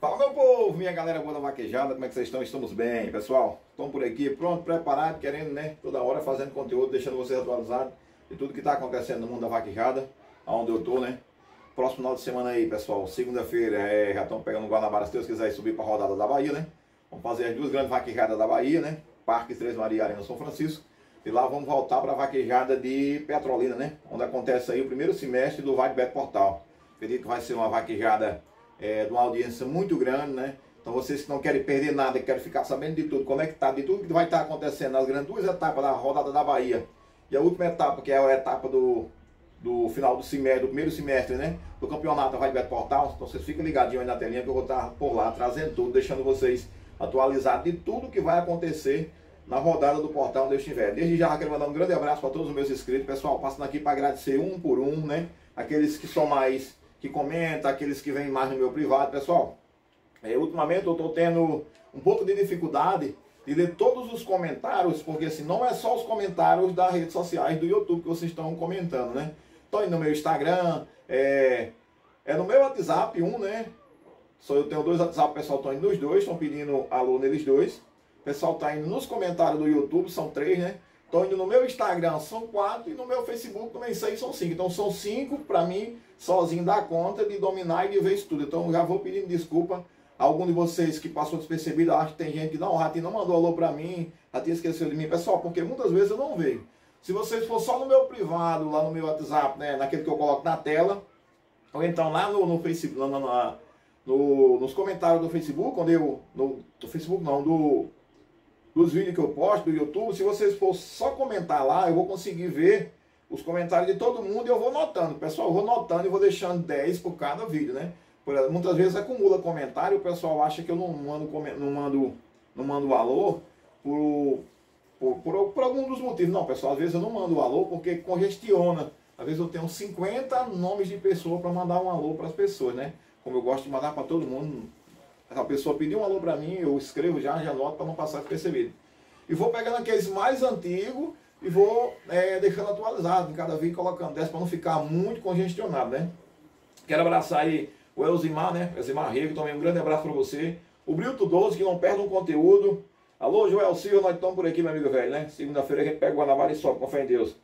Fala meu povo, minha galera boa da vaquejada, como é que vocês estão? Estamos bem, pessoal? Estamos por aqui, pronto, preparado, querendo, né, toda hora fazendo conteúdo, deixando vocês atualizados de tudo que está acontecendo no mundo da vaquejada, aonde eu tô, né? Próximo final de semana aí, pessoal, segunda-feira, é, já estão pegando Guanabara, se Deus quiser subir para a rodada da Bahia, né? Vamos fazer as duas grandes vaquejadas da Bahia, né? Parque Três Maria Arena São Francisco. E lá vamos voltar para a vaquejada de Petrolina, né? Onde acontece aí o primeiro semestre do Vale Beto Portal. Acredito que vai ser uma vaquejada é, de uma audiência muito grande, né? Então vocês que não querem perder nada, que querem ficar sabendo de tudo, como é que tá, de tudo que vai estar acontecendo nas grandes duas etapas da rodada da Bahia e a última etapa, que é a etapa do, do final do semestre, do primeiro semestre, né? Do campeonato Vai Beto Portal. Então vocês fiquem ligadinhos aí na telinha que eu vou estar por lá trazendo tudo, deixando vocês atualizados de tudo que vai acontecer na rodada do portal onde eu estiver. Desde já quero mandar um grande abraço para todos os meus inscritos. Pessoal, passando aqui para agradecer um por um, né? Aqueles que são mais que comenta, aqueles que vêm mais no meu privado. Pessoal, é, ultimamente eu estou tendo um pouco de dificuldade de ler todos os comentários, porque assim, não é só os comentários das redes sociais do YouTube que vocês estão comentando, né? Estou indo no meu Instagram, é, é no meu WhatsApp, um, né? Só eu tenho dois WhatsApp, pessoal está indo nos dois, estão pedindo alô neles dois. O pessoal está indo nos comentários do YouTube, são três, né? Estou indo no meu Instagram, são quatro, e no meu Facebook também seis, são cinco. Então são cinco para mim, sozinho, dar conta de dominar e de ver isso tudo. Então já vou pedindo desculpa a algum de vocês que passou despercebido. Acho que tem gente que não, o Ratinho não mandou alô para mim, Ratinho esqueceu de mim. Pessoal, porque muitas vezes eu não vejo. Se vocês for só no meu privado, lá no meu WhatsApp, né, naquele que eu coloco na tela, ou então lá no, no Facebook, no, no, nos comentários do Facebook, quando eu. No, do Facebook não, do dos vídeos que eu posto do YouTube, se vocês for só comentar lá, eu vou conseguir ver os comentários de todo mundo e eu vou notando. Pessoal, eu vou notando e vou deixando 10 por cada vídeo, né? Por, muitas vezes acumula comentário, o pessoal acha que eu não mando, não mando, não mando valor por, por, por, por algum dos motivos. Não, pessoal, às vezes eu não mando valor porque congestiona. Às vezes eu tenho 50 nomes de pessoa para mandar um alô para as pessoas, né? Como eu gosto de mandar para todo mundo, a pessoa pediu um alô para mim, eu escrevo já, já anoto para não passar despercebido. E vou pegando aqueles mais antigos e vou é, deixando atualizado cada vídeo, colocando 10 para não ficar muito congestionado, né? Quero abraçar aí o Elzimar, né? Elzimar Rego, também um grande abraço para você. O Brilto 12, que não perde um conteúdo. Alô, Joel Silva, nós estamos por aqui, meu amigo velho, né? Segunda-feira a gente pega o Guanabara e sobe, com fé em Deus.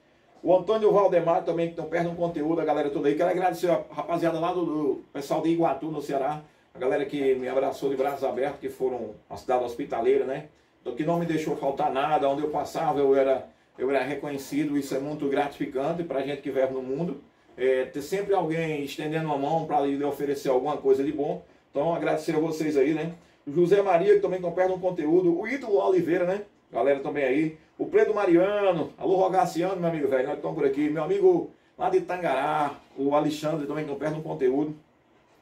O Antônio Valdemar também, que não perde um conteúdo, a galera toda aí. Quero agradecer a rapaziada lá do, do pessoal de Iguatu, no Ceará a galera que me abraçou de braços abertos, que foram uma cidade hospitaleira, né? Então, que não me deixou faltar nada, onde eu passava eu era, eu era reconhecido, isso é muito gratificante para a gente que vive no mundo. É, ter sempre alguém estendendo a mão para lhe oferecer alguma coisa de bom. Então, agradecer a vocês aí, né? José Maria, que também não perde um conteúdo. O Ítalo Oliveira, né? Galera também aí. O Pedro Mariano. Alô, Rogaciano, meu amigo velho. Nós estamos por aqui. Meu amigo lá de Tangará. O Alexandre também não perde um conteúdo.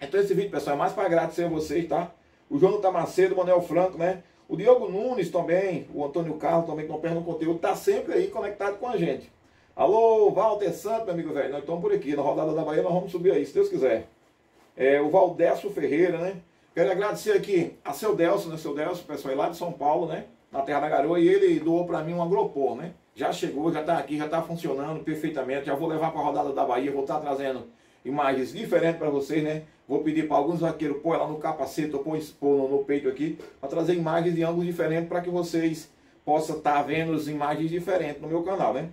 Então esse vídeo, pessoal, é mais para agradecer a vocês, tá? O João Tamacedo, o Manuel Franco, né? O Diogo Nunes também, o Antônio Carlos também, que não perde no conteúdo, tá sempre aí conectado com a gente. Alô, Walter Santos, meu amigo velho, nós estamos por aqui, na rodada da Bahia, nós vamos subir aí, se Deus quiser. É, o Valdécio Ferreira, né? Quero agradecer aqui a seu Delcio, né? Seu Delcio, pessoal, lá de São Paulo, né? Na Terra da Garoa, e ele doou para mim um agropor, né? Já chegou, já está aqui, já está funcionando perfeitamente. Já vou levar para a rodada da Bahia, vou estar tá trazendo imagens diferentes para vocês, né? Vou pedir para alguns vaqueiros pôr lá no capacete ou pôr, no, no peito aqui, para trazer imagens de ângulos diferentes para que vocês possam estar tá vendo as imagens diferentes no meu canal, né?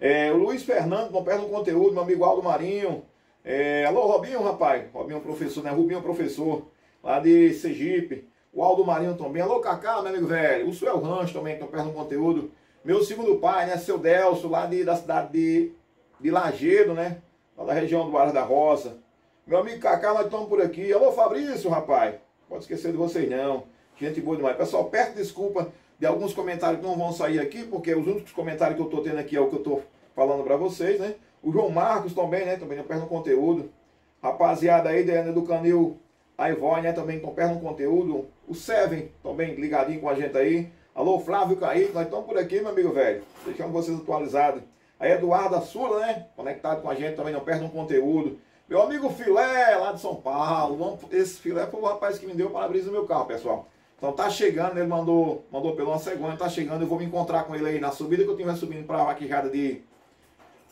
É, o Luiz Fernando, não perde o conteúdo, meu amigo Aldo Marinho. É, alô, Robinho, rapaz. Robinho, professor, né? Rubinho, professor, lá de Sergipe. O Aldo Marinho também. Alô, Cacá, meu amigo velho. O Suel Rancho também, que não perde o conteúdo. Meu segundo pai, né? Seu Delcio, lá de, da cidade de, de Lagedo, né? Lá da região do Ar da Rosa. Meu amigo Cacá, nós estamos por aqui. Alô, Fabrício, rapaz. Pode esquecer de vocês, não. Gente boa demais. Pessoal, peço desculpa de alguns comentários que não vão sair aqui, porque os únicos comentários que eu estou tendo aqui é o que eu estou falando para vocês, né? O João Marcos também, né? Também não perde no conteúdo. Rapaziada aí do Canil Aivói, né? Também não perde no conteúdo. O Seven também ligadinho com a gente aí. Alô, Flávio Caí, nós estamos por aqui, meu amigo velho. Deixando vocês atualizados. Aí Eduardo Sula, né? Conectado com a gente, também não perde um conteúdo. Meu amigo Filé, lá de São Paulo. Esse Filé foi o rapaz que me deu para-brisa no meu carro, pessoal. Então tá chegando, ele mandou, mandou pelo uma segunda, tá chegando, eu vou me encontrar com ele aí na subida que eu estiver subindo para a vaquejada de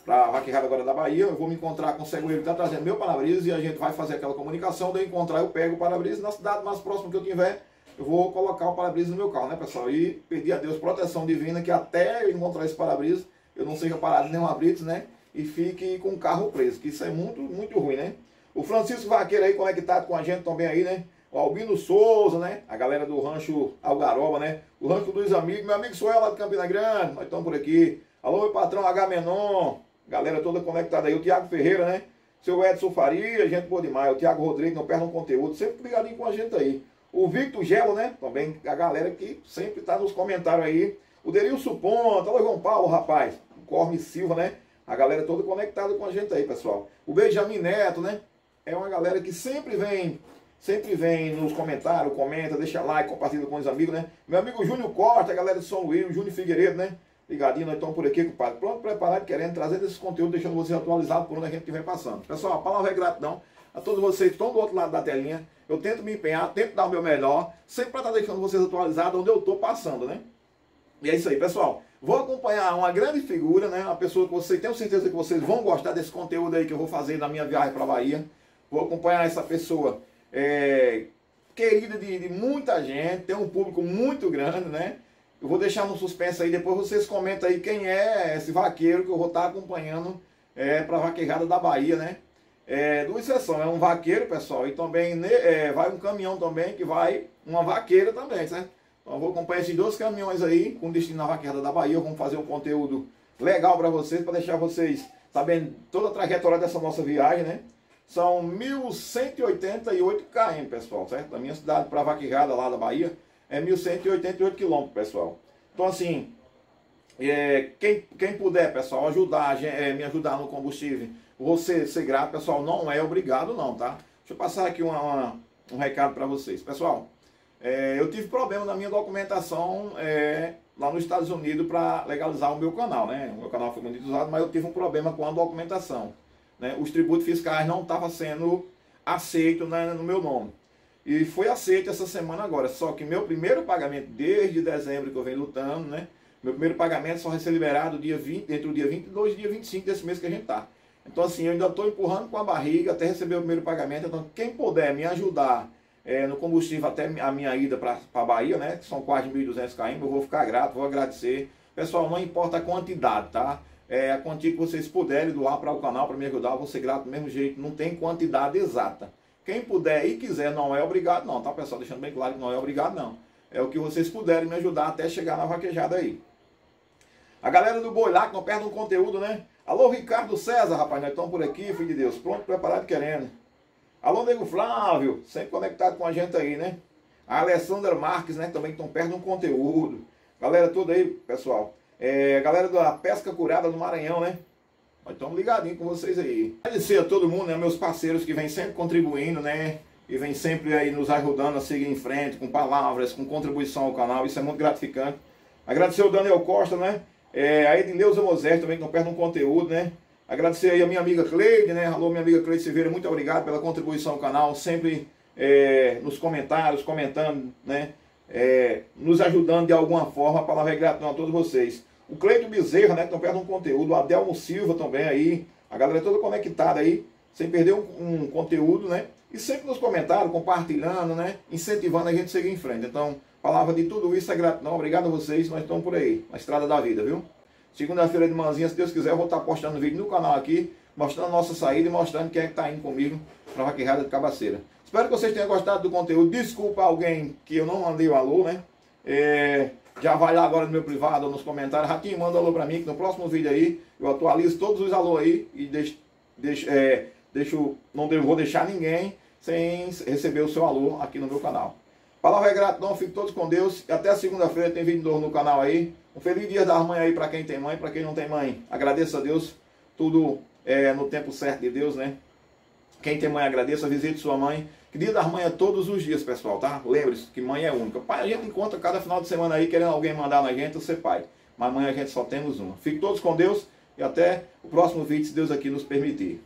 para a vaquejada agora da Bahia. Eu vou me encontrar com o segureiro que está trazendo meu para-brisa e a gente vai fazer aquela comunicação. De eu encontrar, eu pego o para-brisa na cidade mais próxima que eu tiver. Eu vou colocar o para-brisa no meu carro, né, pessoal? E pedir a Deus proteção divina que até eu encontrar esse para-brisa, eu não seja parado em nenhuma blitz, né? E fique com o carro preso, que isso é muito, muito ruim, né? O Francisco Vaqueiro aí conectado com a gente também aí, né? O Albino Souza, né? A galera do Rancho Algaroba, né? O Rancho dos Amigos, meu amigo Soel lá de Campina Grande, nós estamos por aqui. Alô, meu patrão H Menon, galera toda conectada aí. O Tiago Ferreira, né? Seu Edson Faria, gente boa demais. O Tiago Rodrigues, não perde um conteúdo, sempre ligadinho com a gente aí. O Victor Gelo, né? Também a galera que sempre está nos comentários aí. O Derilson Ponta, alô, João Paulo, rapaz. O Corme Silva, né? A galera toda conectada com a gente aí, pessoal. O Benjamin Neto, né? É uma galera que sempre vem Sempre vem nos comentários, comenta, deixa like, compartilha com os amigos, né? Meu amigo Júnior Costa, a galera de São Luís, Júnior Figueiredo, né? Ligadinho, nós estamos por aqui, compadre. Pronto, preparado, querendo trazer esse conteúdo, deixando você atualizado por onde a gente estiver passando. Pessoal, a palavra é gratidão a todos vocês que estão do outro lado da telinha. Eu tento me empenhar, tento dar o meu melhor, sempre para estar tá deixando vocês atualizados onde eu estou passando, né? E é isso aí, pessoal. Vou acompanhar uma grande figura, né? Uma pessoa que vocês tenho certeza que vocês vão gostar desse conteúdo aí que eu vou fazer na minha viagem para Bahia. Vou acompanhar essa pessoa é, querida de, de, muita gente, tem um público muito grande, né? Eu vou deixar no suspense aí, depois vocês comentam aí quem é esse vaqueiro que eu vou estar acompanhando é, para a vaquejada da Bahia, né? É, duas sessões, é um vaqueiro, pessoal, e também é, vai um caminhão também que vai uma vaqueira também, certo? Então vou acompanhar esses dois caminhões aí com destino na vaquejada da Bahia, vamos fazer um conteúdo legal para vocês, para deixar vocês sabendo toda a trajetória dessa nossa viagem, né? São 1.188 km, pessoal, certo? Da minha cidade para Vaquejada, lá da Bahia, é 1.188 km, pessoal. Então, assim, é, quem, quem puder, pessoal, ajudar, é, me ajudar no combustível, você ser grato, pessoal, não é obrigado não, tá? Deixa eu passar aqui uma, uma, um recado para vocês. Pessoal, é, eu tive problema na minha documentação é, lá nos Estados Unidos para legalizar o meu canal, né? O meu canal foi usado, mas eu tive um problema com a documentação né, os tributos fiscais não estavam sendo aceitos né, no meu nome. E foi aceito essa semana agora. Só que meu primeiro pagamento, desde dezembro que eu venho lutando, né? Meu primeiro pagamento só vai ser liberado dia 20, entre o dia 22 e dia 25 desse mês que a gente está. Então, assim, eu ainda estou empurrando com a barriga até receber o primeiro pagamento. Então, quem puder me ajudar é, no combustível até a minha ida para a Bahia, né? Que são quase 1.200 km, eu vou ficar grato, vou agradecer. Pessoal, não importa a quantidade, tá? é, a quantia que vocês puderem doar para o canal, para me ajudar, eu vou ser grato do mesmo jeito, não tem quantidade exata. Quem puder e quiser, não é obrigado não, tá pessoal? Deixando bem claro que não é obrigado não. É o que vocês puderem me ajudar até chegar na vaquejada aí. A galera do Boi lá, que não perde um conteúdo, né? Alô, Ricardo César, rapaz, nós estamos por aqui, filho de Deus, pronto, preparado, querendo. Alô, Nego Flávio, sempre conectado com a gente aí, né? A Alessandra Marques, né, também estão perto um conteúdo. Galera toda aí, pessoal. É, galera da Pesca Curada do Maranhão, né? Nós estamos ligadinhos com vocês aí. Agradecer a todo mundo, né? Meus parceiros que vêm sempre contribuindo, né? E vem sempre aí nos ajudando a seguir em frente, com palavras, com contribuição ao canal. Isso é muito gratificante. Agradecer o Daniel Costa, né? É, a Edileuza Moser também, que não perde um conteúdo, né? Agradecer aí a minha amiga Cleide, né? Alô, minha amiga Cleide Silveira, muito obrigado pela contribuição ao canal, sempre é, nos comentários, comentando, né? É, nos ajudando de alguma forma. A palavra é gratidão a todos vocês. O Cleito Bezerra, né, que estão perto um conteúdo. O Adelmo Silva também aí. A galera toda conectada aí, sem perder um, um, conteúdo, né? E sempre nos comentários, compartilhando, né? Incentivando a gente a seguir em frente. Então, palavra de tudo isso é gratidão. Obrigado a vocês. Nós estamos por aí, na estrada da vida, viu? Segunda-feira de manhã, se Deus quiser, eu vou estar postando vídeo no canal aqui, mostrando a nossa saída e mostrando quem é que está indo comigo para a vaquejada de cabaceira. Espero que vocês tenham gostado do conteúdo. Desculpa alguém que eu não mandei o alô, né? É, já vai lá agora no meu privado ou nos comentários. Ratinho, manda alô pra mim, que no próximo vídeo aí eu atualizo todos os alô aí e deixo, deixo, é, deixo, não vou deixar ninguém sem receber o seu alô aqui no meu canal. Palavra é gratidão, fiquem todos com Deus. E até segunda-feira tem vídeo novo no canal aí. Um feliz dia das mães aí para quem tem mãe, para quem não tem mãe. Agradeça a Deus, tudo é, no tempo certo de Deus, né? Quem tem mãe, agradeça, visite sua mãe. Que dia das mães é todos os dias, pessoal, tá? Lembre-se que mãe é única. Pai, a gente encontra cada final de semana aí querendo alguém mandar na gente ser pai. Mas mãe a gente só temos uma. Fique todos com Deus e até o próximo vídeo, se Deus aqui nos permitir.